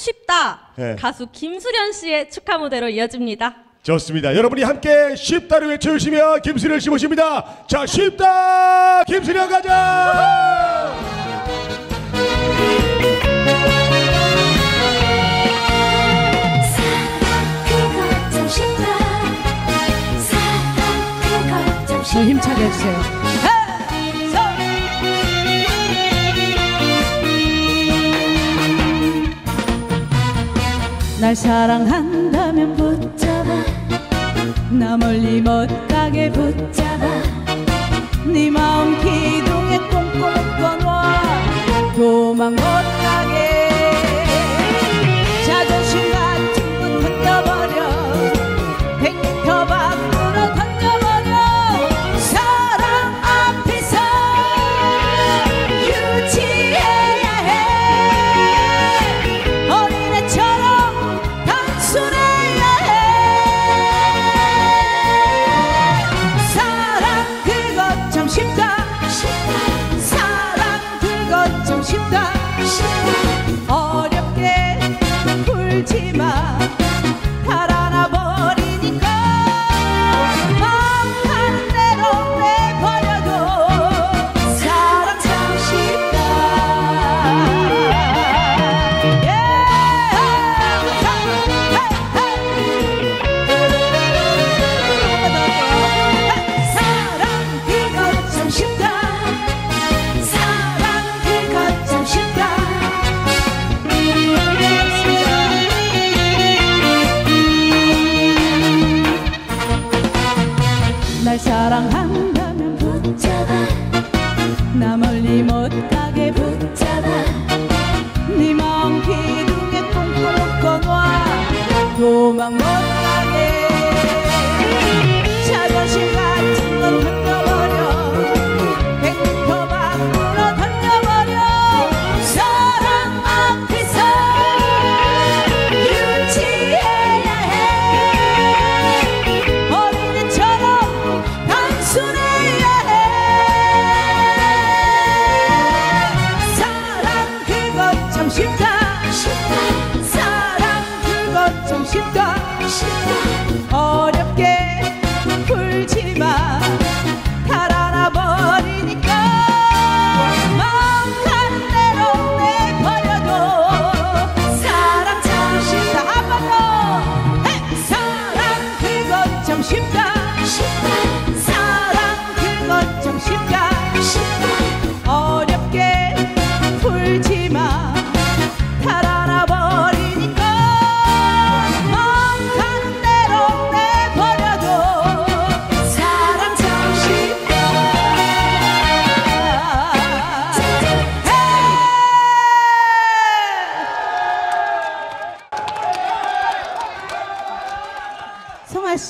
쉽다. 네. 가수 김수련 씨의 축하 무대로 이어집니다. 좋습니다. 여러분이 함께 쉽다를 외쳐주시면 김수련 씨 모십니다. 자, 쉽다! 김수련 가자! 힘차게 해주세요. 날 사랑한다면 붙잡아. 나 멀리 못 가게 붙잡아. 네 마음 기둥에 꽁꽁 묶어놔. 도망 못 가게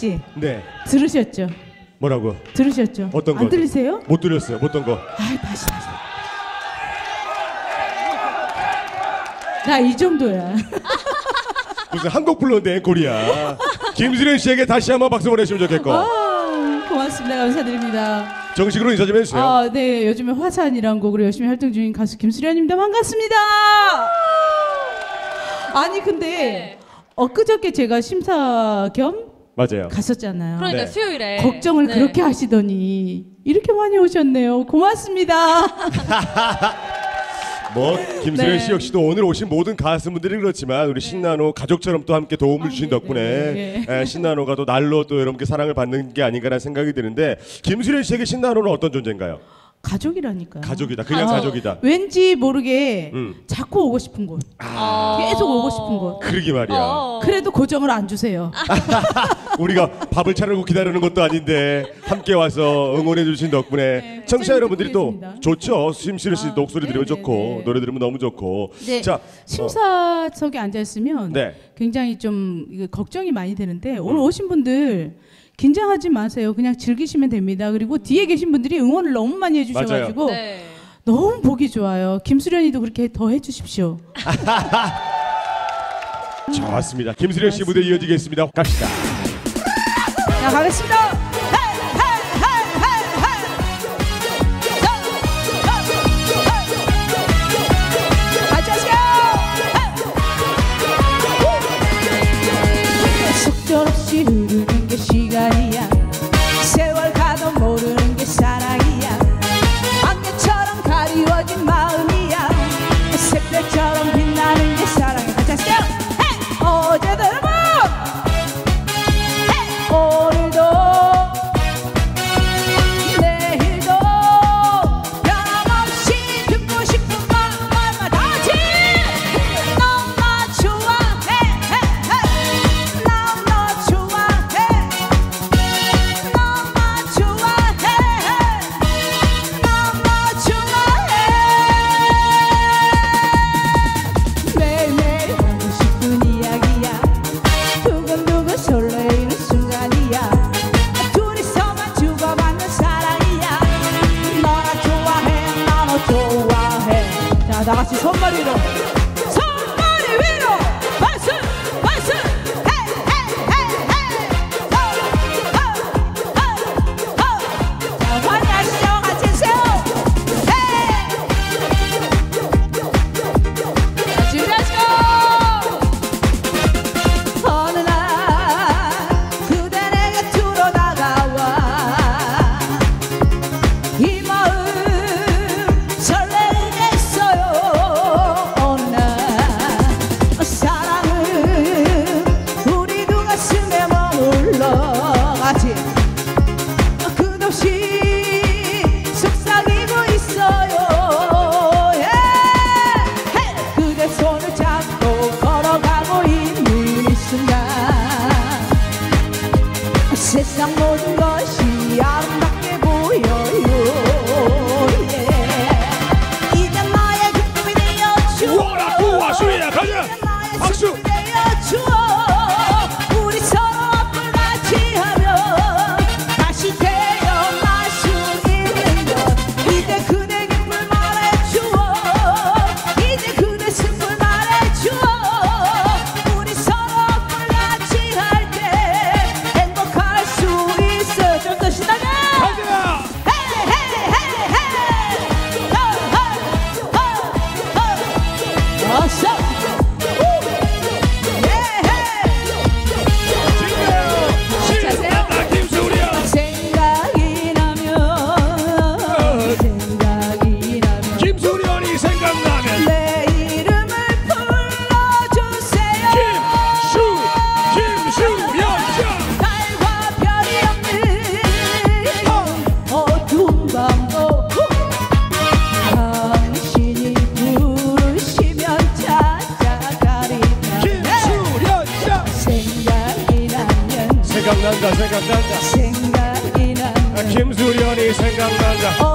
씨 네. 들으셨죠? 뭐라고? 들으셨죠? 어떤 거? 안 들리세요? 못 들렸어요. 어떤 거? 아 다시 다시. 나 이 정도야. 무슨 한국 불렀는데 앵콜이야. 김수련 씨에게 다시 한번 박수 보내시면 좋겠고. 아, 고맙습니다. 감사드립니다. 정식으로 인사 좀 해주세요. 아, 네. 요즘에 화산이란 곡으로 열심히 활동 중인 가수 김수련입니다. 반갑습니다. 아니 근데 엊그저께 제가 심사 겸 맞아요. 갔었잖아요. 그러니까 네. 수요일에 걱정을 네. 그렇게 하시더니 이렇게 많이 오셨네요. 고맙습니다. 뭐 김수련 네. 씨 역시도 오늘 오신 모든 가수분들이 그렇지만 우리 신나노 가족처럼 또 함께 도움을 아, 주신 네, 덕분에 네, 에, 신나노가 또 날로 또 여러분께 사랑을 받는 게 아닌가라는 생각이 드는데 김수련 씨에게 신나노는 어떤 존재인가요? 가족이라니까요. 가족이다. 그냥 어, 가족이다. 왠지 모르게 음. 자꾸 오고 싶은 곳. 어. 계속 오고 싶은 곳. 그러기 말이야. 어. 그래도 고정을 안 주세요. 우리가 밥을 차리고 기다리는 것도 아닌데 함께 와서 응원해 주신 덕분에 네, 청취자 짱 여러분들이 또 좋죠. 심수련 씨 아, 목소리 들으면 네, 좋고 네, 네. 노래 들으면 너무 좋고. 네, 자, 어, 심사석에 앉아 있으면 네. 굉장히 좀 걱정이 많이 되는데 오늘 오신 분들 긴장하지 마세요. 그냥 즐기시면 됩니다. 그리고 뒤에 계신 분들이 응원을 너무 많이 해주셔가지고 네. 너무 보기 좋아요. 김수련이도 그렇게 더 해주십시오. 좋았습니다. 김수련 씨 무대 이어지겠습니다. 갑시다. 자 가겠습니다. 자, 다 같이 손마리로. se amor. 생각난다. 생각이 난다. 아, 김수련이 생각난다. 어,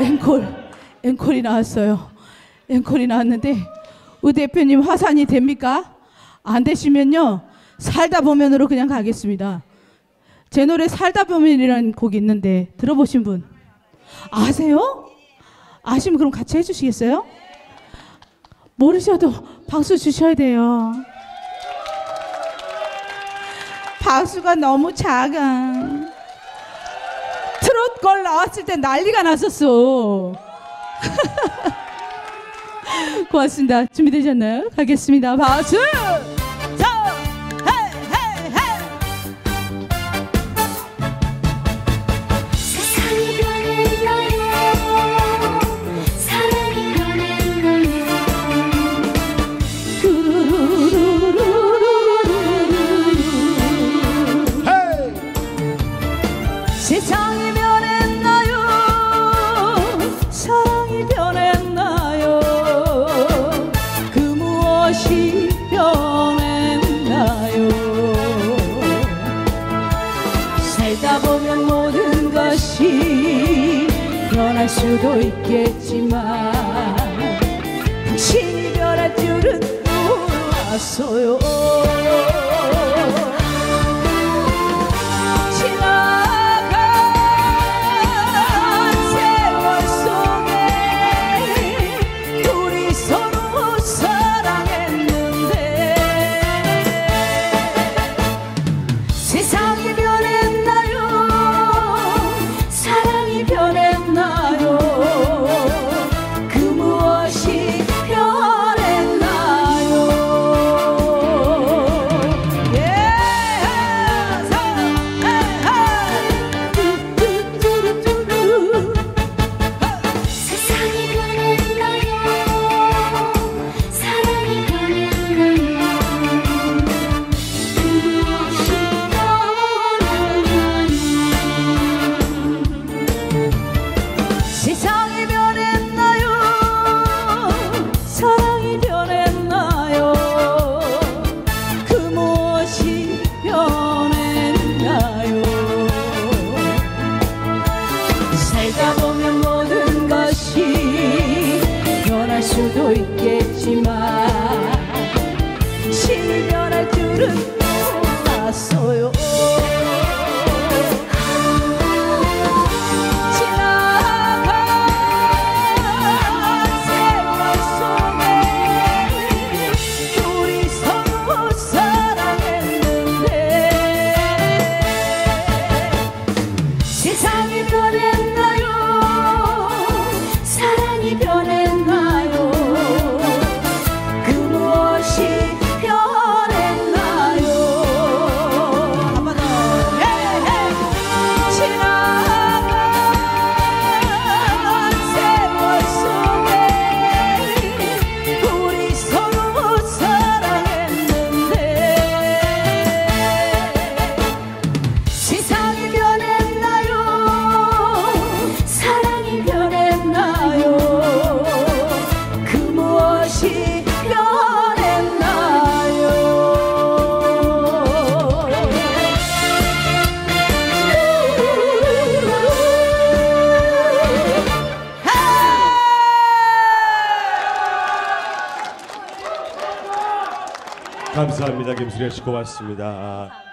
앵콜, 앵콜이 나왔어요. 앵콜이 나왔는데, 우 대표님 화산이 됩니까? 안 되시면요, 살다 보면으로 그냥 가겠습니다. 제 노래 살다 보면이라는 곡이 있는데, 들어보신 분? 아세요? 아시면 그럼 같이 해주시겠어요? 모르셔도 박수 주셔야 돼요. 박수가 너무 작아. 트롯 걸 나왔을 때 난리가 났었어. 고맙습니다. 준비되셨나요? 가겠습니다. 박수! 변할 수도 있겠지만 당신이 변할 줄은 몰랐어요. 감사합니다. 김수련 씨 고맙습니다. 아.